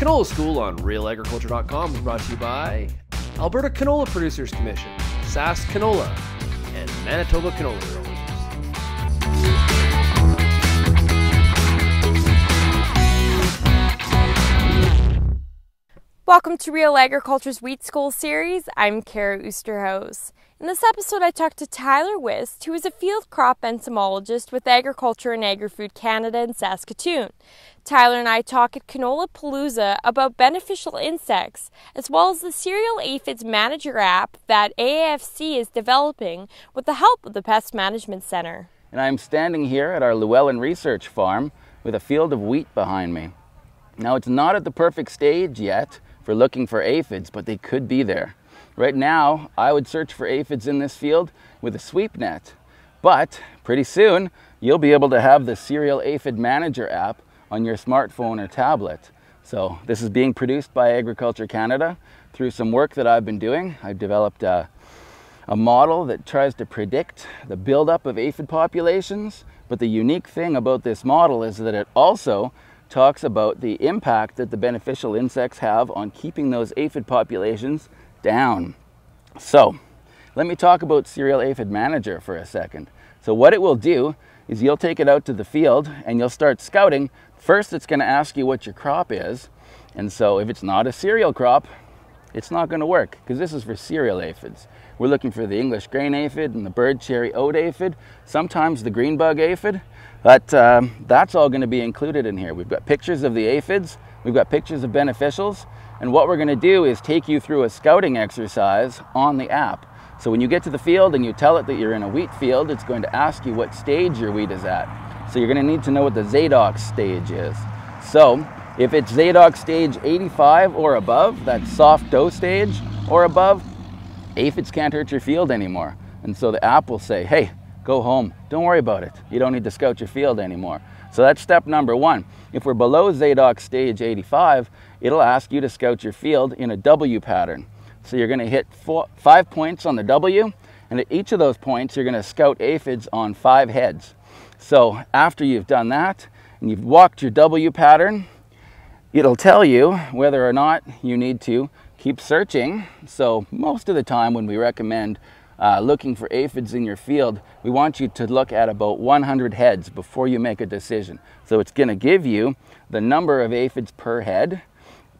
Canola School on realagriculture.com is brought to you by Alberta Canola Producers Commission, Sask Canola, and Manitoba Canola Growers. Welcome to Real Agriculture's Wheat School series. I'm Kara Oosterhuis. In this episode, I talked to Tyler Wist, who is a field crop entomologist with Agriculture and Agri-Food Canada in Saskatoon. Tyler and I talk at Canola Palooza about beneficial insects, as well as the Cereal Aphids Manager app that AAFC is developing with the help of the Pest Management Center. And I'm standing here at our Llewellyn Research Farm with a field of wheat behind me. Now, it's not at the perfect stage yet for looking for aphids, but they could be there. Right now, I would search for aphids in this field with a sweep net. But pretty soon, you'll be able to have the Cereal Aphid Manager app on your smartphone or tablet. So this is being produced by Agriculture Canada through some work that I've been doing. I've developed a, a model that tries to predict the buildup of aphid populations. But the unique thing about this model is that it also talks about the impact that the beneficial insects have on keeping those aphid populations down. So let me talk about Cereal Aphid Manager for a second. So what it will do is you'll take it out to the field and you'll start scouting. First, it's going to ask you what your crop is. And so if it's not a cereal crop, it's not going to work because this is for cereal aphids. We're looking for the English grain aphid and the bird cherry oat aphid, sometimes the green bug aphid, but um, that's all going to be included in here. We've got pictures of the aphids, we've got pictures of beneficials, and what we're going to do is take you through a scouting exercise on the app. So when you get to the field and you tell it that you're in a wheat field, it's going to ask you what stage your wheat is at. So you're going to need to know what the Zadoks stage is. So if it's Zadoks stage 85 or above, that soft dough stage or above, aphids can't hurt your field anymore. And so the app will say, hey, go home. Don't worry about it. You don't need to scout your field anymore. So that's step number one. If we're below Zadoks stage 85, it'll ask you to scout your field in a W pattern. So you're gonna hit four, five points on the W, and at each of those points, you're gonna scout aphids on five heads. So after you've done that, and you've walked your W pattern, it'll tell you whether or not you need to keep searching. So most of the time when we recommend uh, looking for aphids in your field, we want you to look at about 100 heads before you make a decision. So it's gonna give you the number of aphids per head,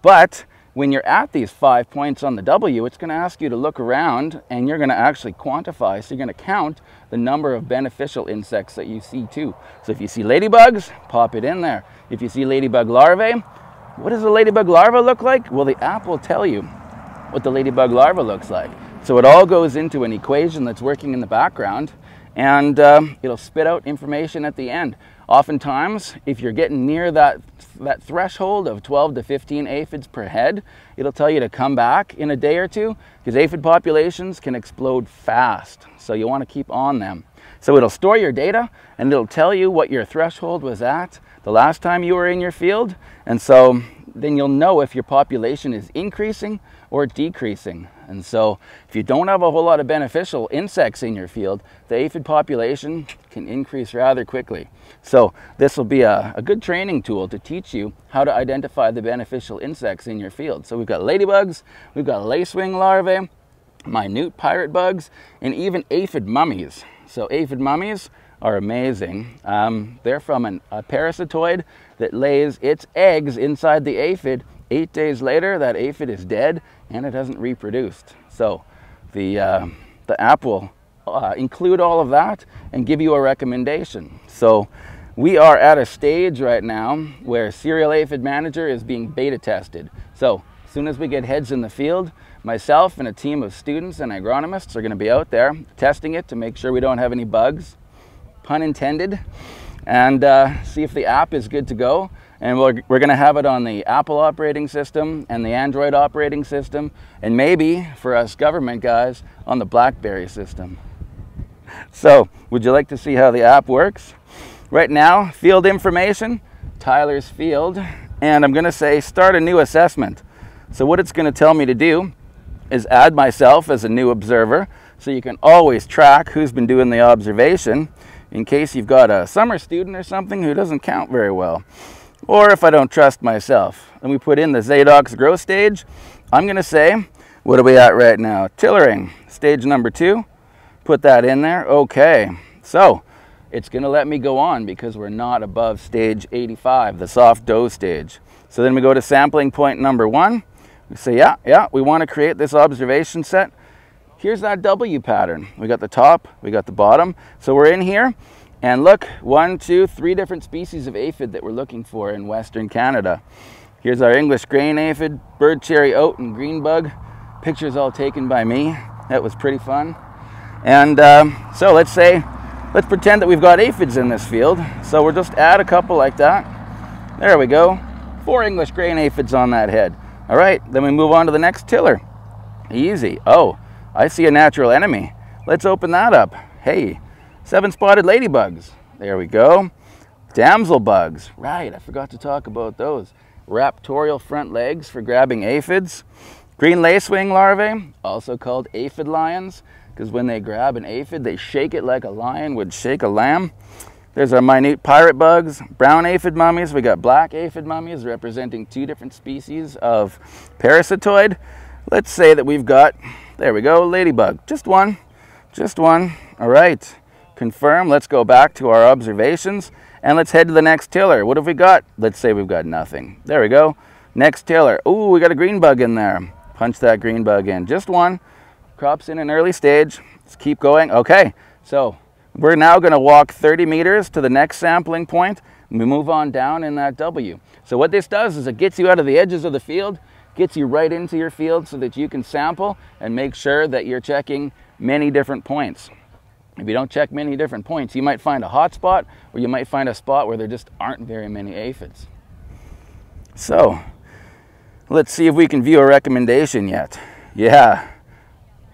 but when you're at these five points on the W, it's gonna ask you to look around and you're gonna actually quantify. So you're gonna count the number of beneficial insects that you see too. So if you see ladybugs, pop it in there. If you see ladybug larvae, what does a ladybug larva look like? Well, the app will tell you what the ladybug larva looks like. So it all goes into an equation that's working in the background and um, it'll spit out information at the end. Oftentimes, if you're getting near that, that threshold of 12 to 15 aphids per head, it'll tell you to come back in a day or two because aphid populations can explode fast. So you want to keep on them. So it'll store your data and it'll tell you what your threshold was at the last time you were in your field. And so then you'll know if your population is increasing or decreasing. And so if you don't have a whole lot of beneficial insects in your field, the aphid population can increase rather quickly. So this will be a, a good training tool to teach you how to identify the beneficial insects in your field. So we've got ladybugs, we've got lacewing larvae, minute pirate bugs, and even aphid mummies. So aphid mummies are amazing. Um, they're from an, a parasitoid that lays its eggs inside the aphid. Eight days later, that aphid is dead and it hasn't reproduced. So the, uh, the app will uh, include all of that and give you a recommendation. So we are at a stage right now where Cereal Aphid Manager is being beta tested. So as soon as we get heads in the field, myself and a team of students and agronomists are going to be out there testing it to make sure we don't have any bugs, pun intended, and uh, see if the app is good to go. And we're, we're going to have it on the Apple operating system and the Android operating system, and maybe for us government guys on the BlackBerry system. So, would you like to see how the app works? Right now, field information, Tyler's field, and I'm going to say start a new assessment. So, what it's going to tell me to do is add myself as a new observer so you can always track who's been doing the observation in case you've got a summer student or something who doesn't count very well. Or if I don't trust myself, then we put in the Zadoks growth stage. I'm gonna say, what are we at right now? Tillering, stage number two. Put that in there, okay. So, it's gonna let me go on because we're not above stage 85, the soft dough stage. So then we go to sampling point number one. We say, yeah, yeah, we wanna create this observation set. Here's that W pattern. We got the top, we got the bottom. So we're in here, and look, one, two, three different species of aphid that we're looking for in Western Canada. Here's our English grain aphid, bird cherry oat, and green bug. Pictures all taken by me. That was pretty fun. And um, so let's say, let's pretend that we've got aphids in this field. So we'll just add a couple like that. There we go. Four English grain aphids on that head. All right, then we move on to the next tiller. Easy. Oh, I see a natural enemy. Let's open that up. Hey, seven spotted ladybugs. There we go. Damsel bugs. Right, I forgot to talk about those. Raptorial front legs for grabbing aphids. Green lacewing larvae, also called aphid lions, because when they grab an aphid, they shake it like a lion would shake a lamb. There's our minute pirate bugs, brown aphid mummies. We got black aphid mummies representing two different species of parasitoid. Let's say that we've got there we go, ladybug. Just one, just one. All right, confirm. Let's go back to our observations and let's head to the next tiller. What have we got? Let's say we've got nothing. There we go. Next tiller. Ooh, we got a green bug in there. Punch that green bug in. Just one. Crops in an early stage. Let's keep going. Okay, so we're now going to walk 30 meters to the next sampling point. We move on down in that W. So what this does is it gets you out of the edges of the field gets you right into your field so that you can sample and make sure that you're checking many different points. If you don't check many different points, you might find a hot spot or you might find a spot where there just aren't very many aphids. So, let's see if we can view a recommendation yet. Yeah,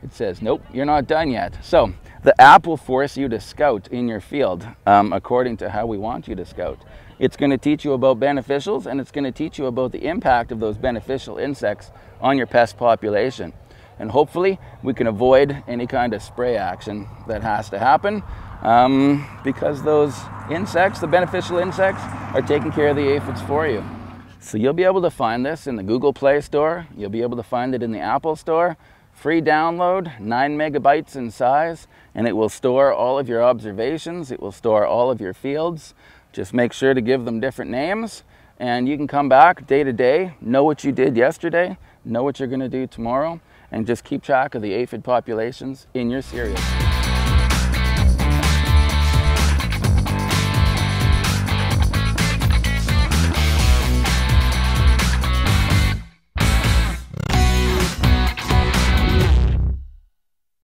it says, nope, you're not done yet. So, the app will force you to scout in your field um, according to how we want you to scout. It's going to teach you about beneficials and it's going to teach you about the impact of those beneficial insects on your pest population. And hopefully we can avoid any kind of spray action that has to happen um, because those insects, the beneficial insects, are taking care of the aphids for you. So you'll be able to find this in the Google Play Store. You'll be able to find it in the Apple Store. Free download, 9 megabytes in size, and it will store all of your observations. It will store all of your fields. Just make sure to give them different names and you can come back day to day, know what you did yesterday, know what you're going to do tomorrow, and just keep track of the aphid populations in your cereal.